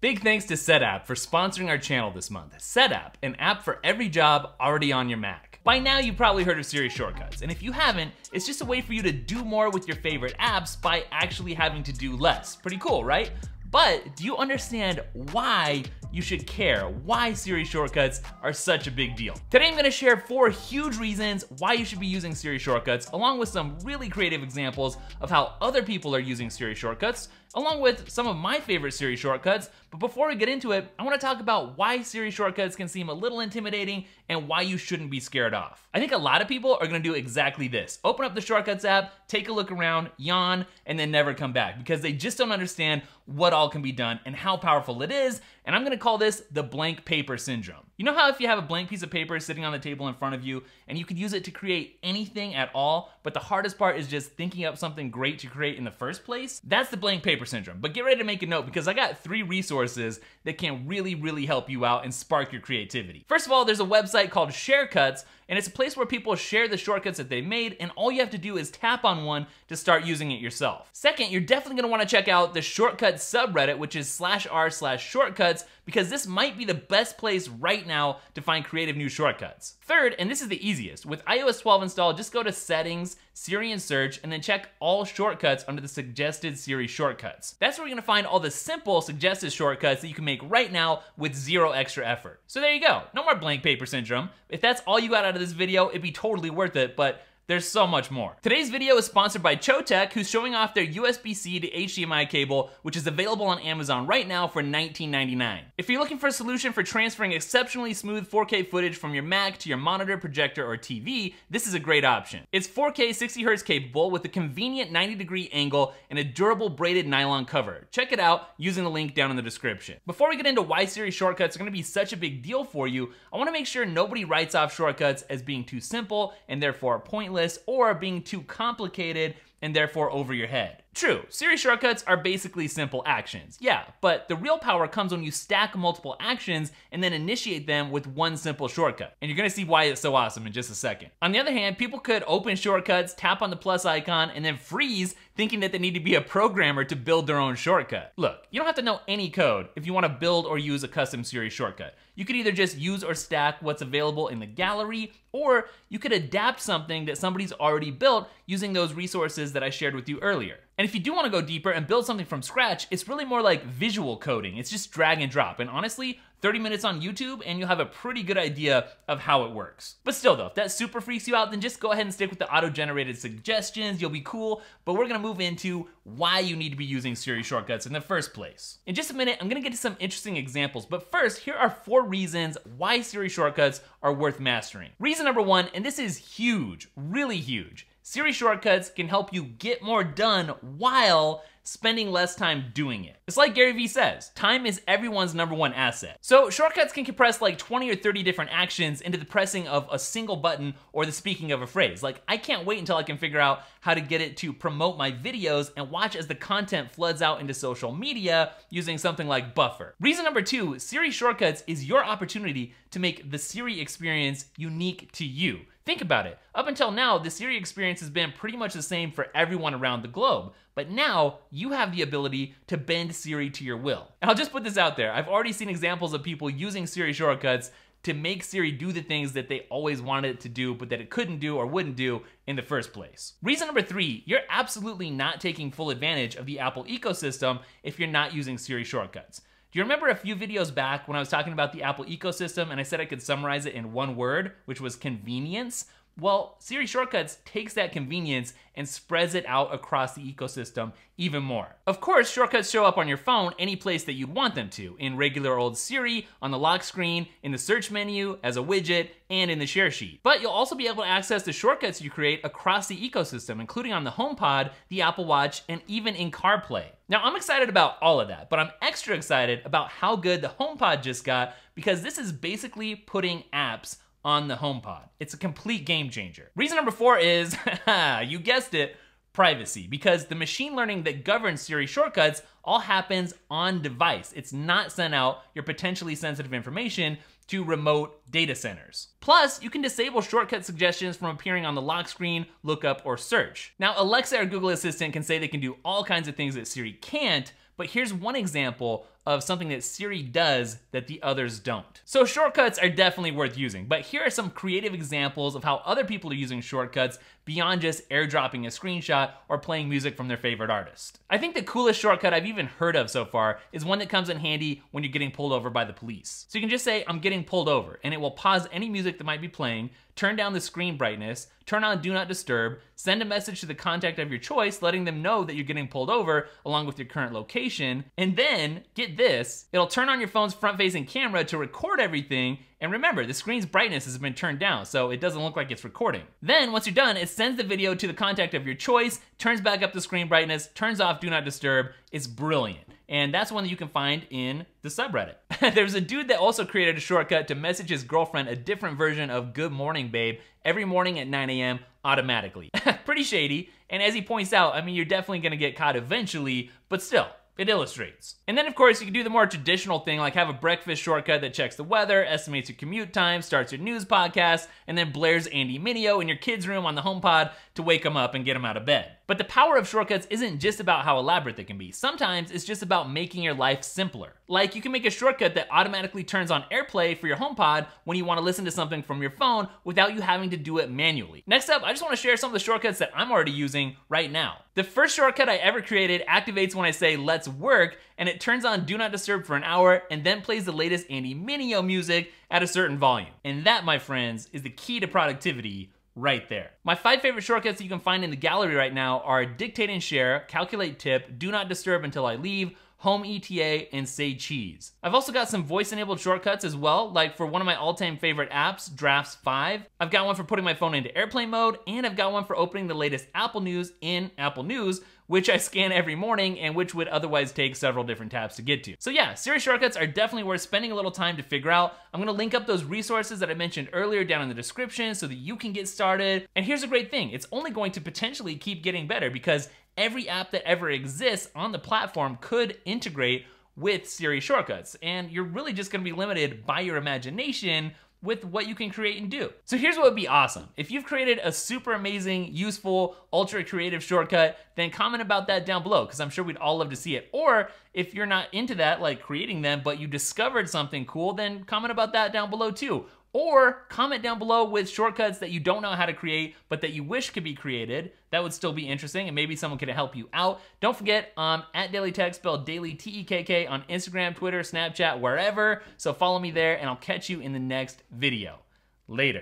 Big thanks to Setapp for sponsoring our channel this month. Setapp, an app for every job already on your Mac. By now you've probably heard of Siri shortcuts, and if you haven't, it's just a way for you to do more with your favorite apps by actually having to do less. Pretty cool, right? But do you understand why you should care, why Siri shortcuts are such a big deal? Today I'm gonna share four huge reasons why you should be using Siri shortcuts, along with some really creative examples of how other people are using Siri shortcuts, along with some of my favorite Siri shortcuts. But before we get into it, I wanna talk about why Siri shortcuts can seem a little intimidating and why you shouldn't be scared off. I think a lot of people are gonna do exactly this. Open up the Shortcuts app, take a look around, yawn, and then never come back because they just don't understand what all can be done and how powerful it is. And I'm gonna call this the blank paper syndrome. You know how if you have a blank piece of paper sitting on the table in front of you and you could use it to create anything at all, but the hardest part is just thinking up something great to create in the first place? That's the blank paper syndrome. But get ready to make a note because I got three resources that can really, really help you out and spark your creativity. First of all, there's a website called Sharecuts, and it's a place where people share the shortcuts that they made, and all you have to do is tap on one to start using it yourself. Second, you're definitely gonna wanna check out the Shortcuts subreddit, which is slash r slash shortcuts, because this might be the best place right now to find creative new shortcuts. Third, and this is the easiest, with iOS 12 installed, just go to Settings, Siri and Search, and then check all shortcuts under the suggested Siri shortcuts. That's where you're gonna find all the simple suggested shortcuts that you can make right now with zero extra effort. So there you go, no more blank paper syndrome. If that's all you got out of this video, it'd be totally worth it, but there's so much more. Today's video is sponsored by Choetech, who's showing off their USB-C to HDMI cable, which is available on Amazon right now for $19.99. If you're looking for a solution for transferring exceptionally smooth 4K footage from your Mac to your monitor, projector, or TV, this is a great option. It's 4K 60Hz capable with a convenient 90 degree angle and a durable braided nylon cover. Check it out using the link down in the description. Before we get into why Siri shortcuts are gonna be such a big deal for you, I wanna make sure nobody writes off shortcuts as being too simple and therefore pointless or being too complicated and therefore over your head. True, Siri shortcuts are basically simple actions, yeah, but the real power comes when you stack multiple actions and then initiate them with one simple shortcut. And you're gonna see why it's so awesome in just a second. On the other hand, people could open shortcuts, tap on the plus icon, and then freeze thinking that they need to be a programmer to build their own shortcut. Look, you don't have to know any code if you wanna build or use a custom Siri shortcut. You could either just use or stack what's available in the gallery, or you could adapt something that somebody's already built using those resources that I shared with you earlier. And if you do want to go deeper and build something from scratch, it's really more like visual coding. It's just drag and drop. And honestly, 30 minutes on YouTube and you'll have a pretty good idea of how it works. But still though, if that super freaks you out, then just go ahead and stick with the auto-generated suggestions. You'll be cool, but we're gonna move into why you need to be using Siri shortcuts in the first place. In just a minute, I'm gonna get to some interesting examples, but first, here are four reasons why Siri shortcuts are worth mastering. Reason number one, and this is huge, really huge, Siri shortcuts can help you get more done while spending less time doing it. It's like Gary Vee says, time is everyone's number one asset. So shortcuts can compress like 20 or 30 different actions into the pressing of a single button or the speaking of a phrase. Like I can't wait until I can figure out how to get it to promote my videos and watch as the content floods out into social media using something like Buffer. Reason number two, Siri shortcuts is your opportunity to make the Siri experience unique to you. Think about it. Up until now, the Siri experience has been pretty much the same for everyone around the globe. But now, you have the ability to bend Siri to your will. And I'll just put this out there. I've already seen examples of people using Siri shortcuts to make Siri do the things that they always wanted it to do, but that it couldn't do or wouldn't do in the first place. Reason number three, you're absolutely not taking full advantage of the Apple ecosystem if you're not using Siri shortcuts. Do you remember a few videos back when I was talking about the Apple ecosystem and I said I could summarize it in one word, which was convenience? Well, Siri Shortcuts takes that convenience and spreads it out across the ecosystem even more. Of course, shortcuts show up on your phone any place that you'd want them to, in regular old Siri, on the lock screen, in the search menu, as a widget, and in the share sheet. But you'll also be able to access the shortcuts you create across the ecosystem, including on the HomePod, the Apple Watch, and even in CarPlay. Now, I'm excited about all of that, but I'm extra excited about how good the HomePod just got because this is basically putting apps on the HomePod. It's a complete game changer. Reason number four is, you guessed it, privacy because the machine learning that governs Siri shortcuts all happens on device. It's not sent out your potentially sensitive information to remote data centers. Plus, you can disable shortcut suggestions from appearing on the lock screen, lookup, or search. Now, Alexa or Google Assistant can say they can do all kinds of things that Siri can't, but here's one example of something that Siri does that the others don't. So shortcuts are definitely worth using, but here are some creative examples of how other people are using shortcuts beyond just airdropping a screenshot or playing music from their favorite artist. I think the coolest shortcut I've even heard of so far is one that comes in handy when you're getting pulled over by the police. So you can just say, I'm getting pulled over, and it will pause any music that might be playing, turn down the screen brightness, turn on Do Not Disturb, send a message to the contact of your choice letting them know that you're getting pulled over along with your current location, and then, get this, it'll turn on your phone's front-facing camera to record everything and remember, the screen's brightness has been turned down, so it doesn't look like it's recording. Then, once you're done, it sends the video to the contact of your choice, turns back up the screen brightness, turns off Do Not Disturb. It's brilliant. And that's one that you can find in the subreddit. There's a dude that also created a shortcut to message his girlfriend a different version of Good Morning Babe every morning at 9 a.m. automatically. Pretty shady, and as he points out, I mean, you're definitely gonna get caught eventually, but still, it illustrates. And then of course you can do the more traditional thing like have a breakfast shortcut that checks the weather, estimates your commute time, starts your news podcast, and then blares Andy Mineo in your kid's room on the HomePod to wake them up and get them out of bed. But the power of shortcuts isn't just about how elaborate they can be. Sometimes it's just about making your life simpler. Like you can make a shortcut that automatically turns on AirPlay for your HomePod when you want to listen to something from your phone without you having to do it manually. Next up, I just want to share some of the shortcuts that I'm already using right now. The first shortcut I ever created activates when I say let's work and it turns on Do Not Disturb for an hour and then plays the latest Andy Mineo music at a certain volume. And that, my friends, is the key to productivity right there. My five favorite shortcuts you can find in the gallery right now are Dictate and Share, Calculate Tip, Do Not Disturb Until I Leave, Home ETA, and Say Cheese. I've also got some voice-enabled shortcuts as well, like for one of my all-time favorite apps, Drafts 5. I've got one for putting my phone into airplane mode, and I've got one for opening the latest Apple News in Apple News, which I scan every morning and which would otherwise take several different tabs to get to. So yeah, Siri shortcuts are definitely worth spending a little time to figure out. I'm gonna link up those resources that I mentioned earlier down in the description so that you can get started. And here's a great thing, it's only going to potentially keep getting better because every app that ever exists on the platform could integrate with Siri shortcuts. And you're really just gonna be limited by your imagination with what you can create and do. So here's what would be awesome. If you've created a super amazing, useful, ultra creative shortcut, then comment about that down below because I'm sure we'd all love to see it. Or if you're not into that, like creating them, but you discovered something cool, then comment about that down below too. Or comment down below with shortcuts that you don't know how to create, but that you wish could be created. That would still be interesting, and maybe someone could help you out. Don't forget, um, at DailyTekk, spelled Daily T-E-K-K on Instagram, Twitter, Snapchat, wherever. So follow me there, and I'll catch you in the next video. Later.